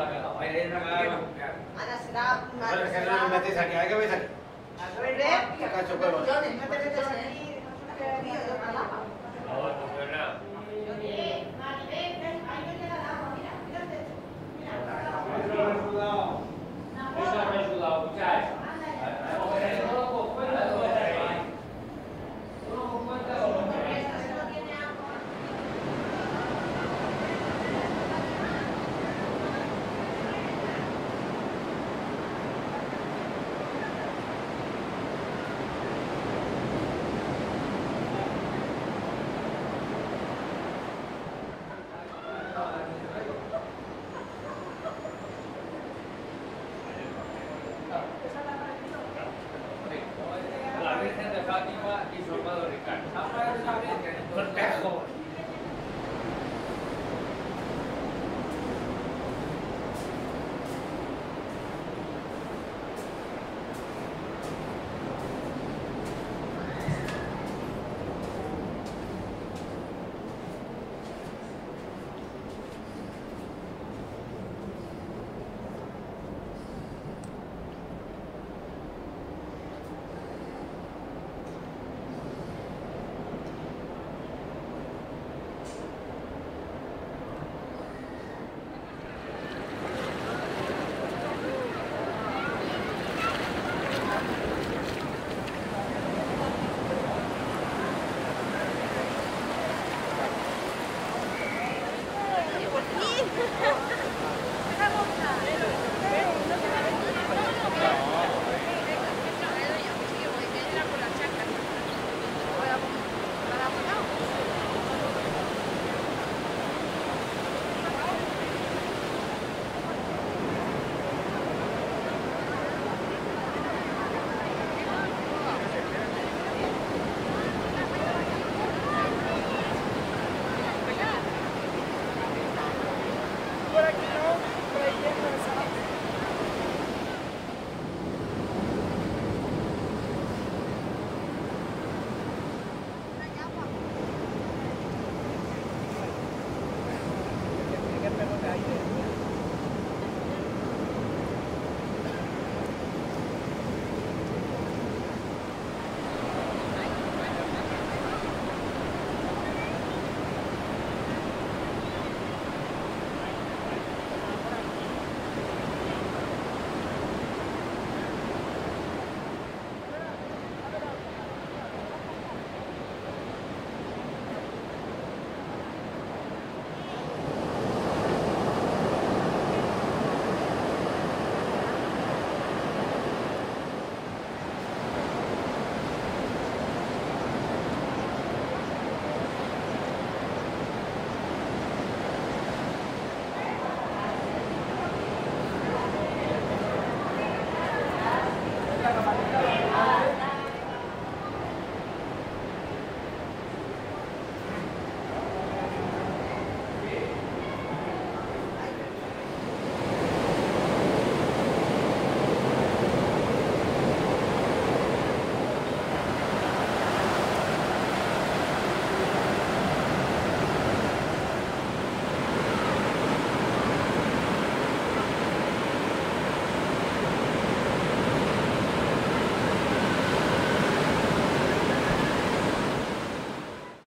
Ana Virgen de Fátima y su Ricardo. what I can.